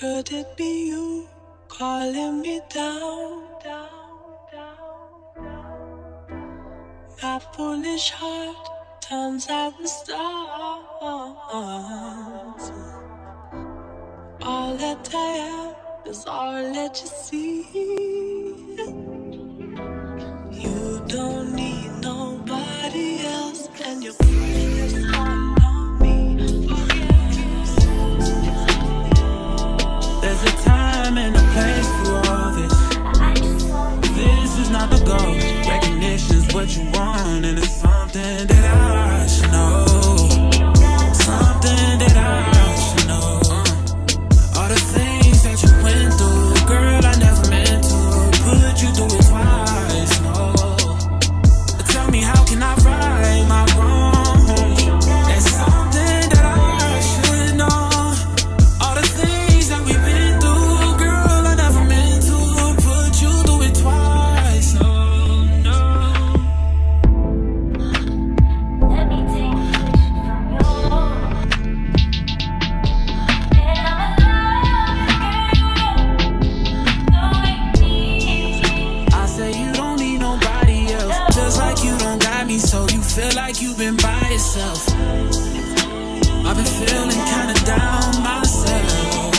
Could it be you calling me down, down, down, down? My foolish heart turns out the stars. All that I am is all that you see. You don't need nobody else, and you're a time and a place for all this. This is not the goal. Recognition's what you want, and it's something that I like you've been by yourself. I've been feeling kinda down myself.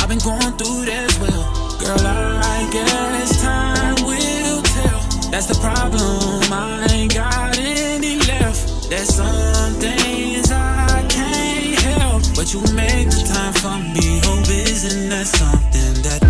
I've been going through this, well. Girl, I guess time will tell. That's the problem. I ain't got any left. There's some things I can't help. But you make the time for me. Oh, isn't that something that